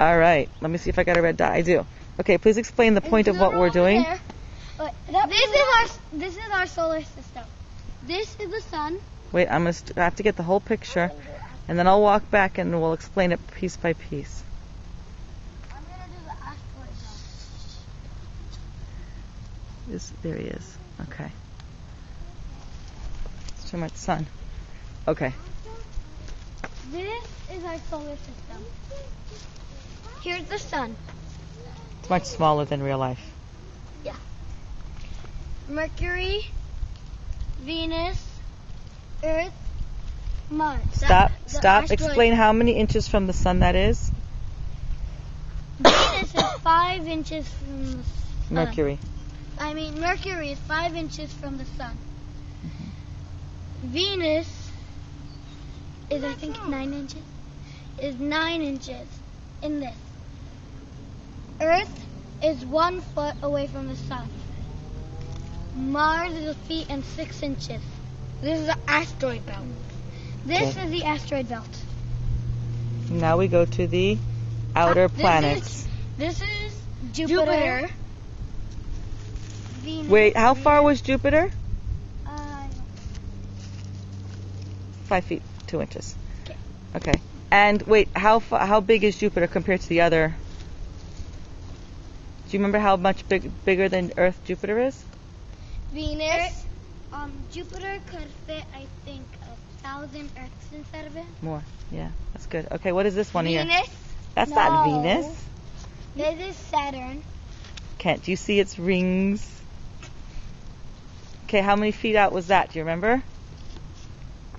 All right. Let me see if I got a red dot. I do. Okay, please explain the point of what we're doing. This is our this is our solar system. This is the sun. Wait, I'm gonna st- I have to get the whole picture, and then I'll walk back and we'll explain it piece by piece. I'm gonna do the asteroid belt. Is there he is. Okay. It's too much sun. Okay. This is our solar system. Here's the sun. It's much smaller than real life. Yeah. Mercury, Venus, Earth, Mars. Stop. The Stop. asteroid- Explain how many inches from the sun that is. Venus is five inches from the sun. Mercury. I mean, Mercury is five inches from the sun. Venus is, I think, nine inches. Is nine inches in this. Earth is one foot away from the sun. Mars is a feet and six inches. This is the asteroid belt. This Okay. is the asteroid belt. Now we go to the outer This is- planets. This is Jupiter. Venus. Wait, how far was Jupiter? Uh, Five feet, two inches. Okay. Okay. And wait, how how big is Jupiter compared to the other? Do you remember how much big, bigger than Earth Jupiter is? Venus. Um, Jupiter could fit, I think, a thousand Earths inside of it. More. Yeah, that's good. Okay, what is this one Venus? here? Venus. That's no. not Venus. This is Saturn. Can't you see its rings? Okay, how many feet out was that? Do you remember?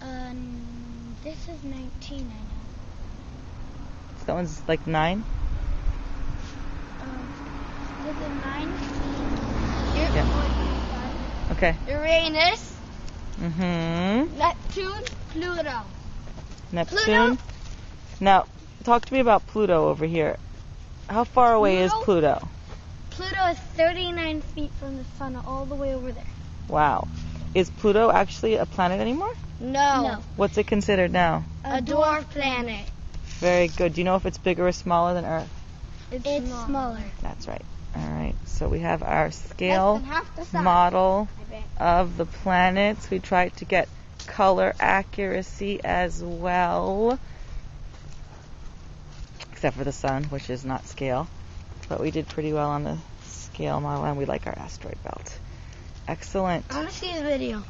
Um, this is 19, I know. So that one's like 9? Yeah. Okay. Uranus, Mm-hmm. Neptune, Pluto. Neptune. Now, talk to me about Pluto over here. How far away is Pluto? Pluto? Pluto is 39 feet from the sun, all the way over there. Wow. Is Pluto actually a planet anymore? No. What's it considered now? A dwarf planet. Very good. Do you know if it's bigger or smaller than Earth? It's, smaller. That's right. All right. So we have our scale model of the planets. We tried to get color accuracy as well. Except for the sun, which is not scale. But we did pretty well on the scale model and we like our asteroid belt. Excellent. I want to see the video.